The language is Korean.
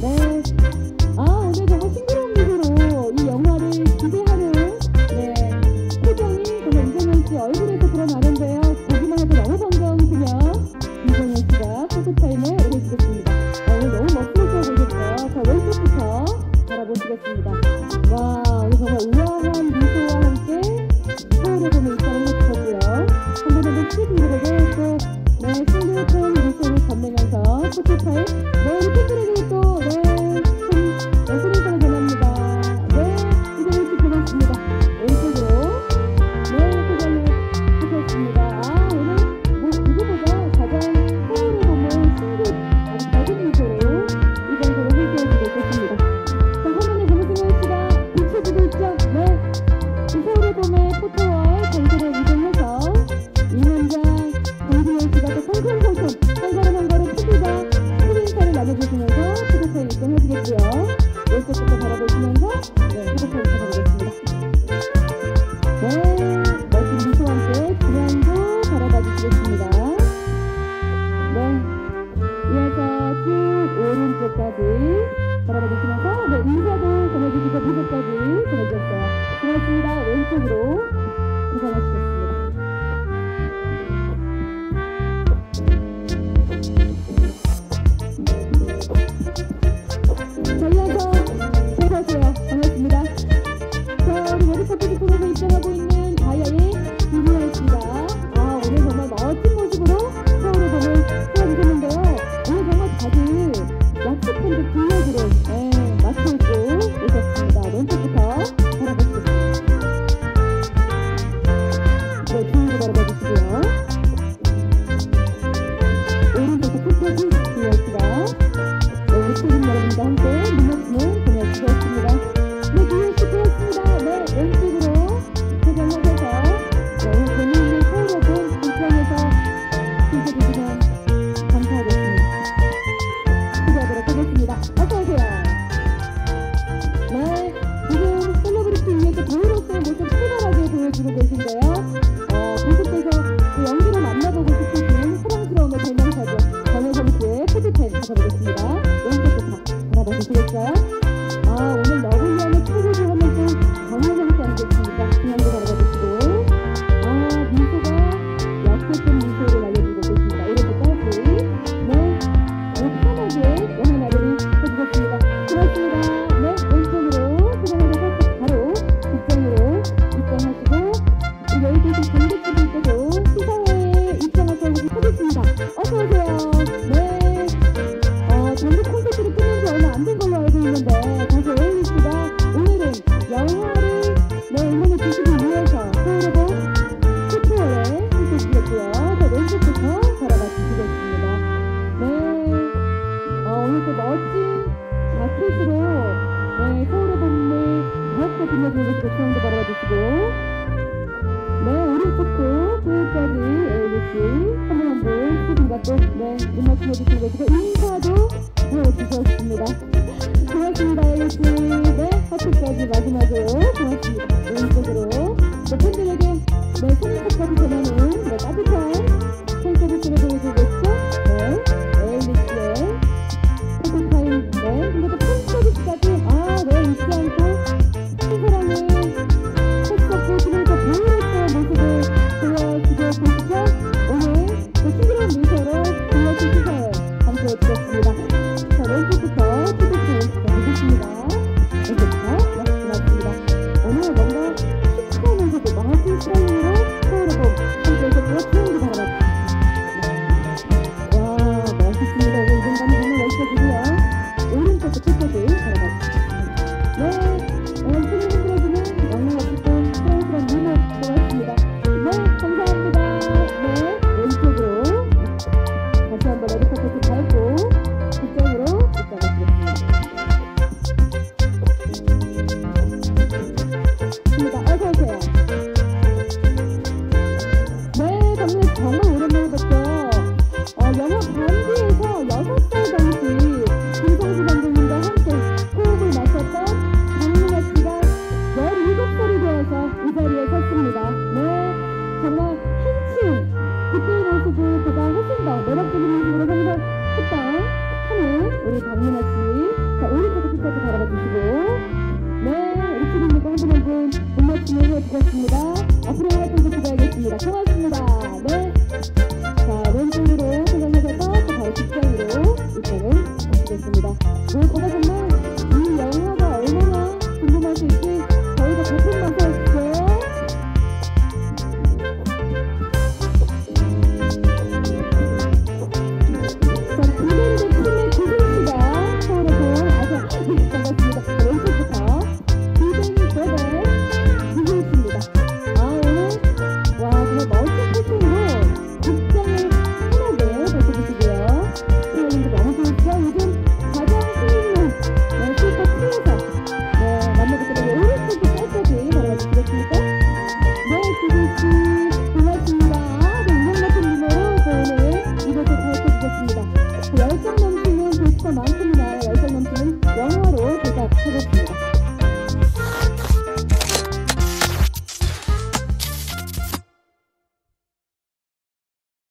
네. 아, 오늘 정말 싱그러운 미소로 이 영화를 기대하는 네. 표정이 정말 이정현 씨 얼굴에서 드러나는데요. 보기만 해도 너무 반가운 그녀. 이정현 씨가 포토타임에 오르시겠습니다. 아, 오늘 너무 멋지게 보셨어요. 자, 왼쪽부터 바라보시겠습니다. 와, 오늘 우아한 미소와 함께 서울에 보면 있다는 것 같고요. 한번한번씩 우리에게 또, 네, 싱그러운 미소를 건네면서 포토타임 고맙습니다. 这个是你的 What's up in the ground today? 보여주고 계신데요. 어, 계속해서 그 연기를 만나보고 싶으신 사랑스러운 별명사죠. 전혜선 씨의 포즈펜 가져보겠습니다. 오른쪽부터 받아보시겠어요? 백평도 바라봐주시고. 네 오른쪽도 끝까지 ABC 한분한분 소중과 또네 눈맞춤 해주시고 제가 인사도 감사해서 이 자리에 섰습니다. 네, 정말 한층 그때의 모습보다 훨씬 더 매력적인 모습으로 성장했던 하는 우리 박민아 씨. 자, 오른쪽 끝까지 바라봐 주시고 네, 우리 친구님과 한분한분못 맞춤을 해주셨습니다. 앞으로 활동도 기대하겠습니다. 고맙습니다. 네.